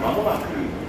まもなく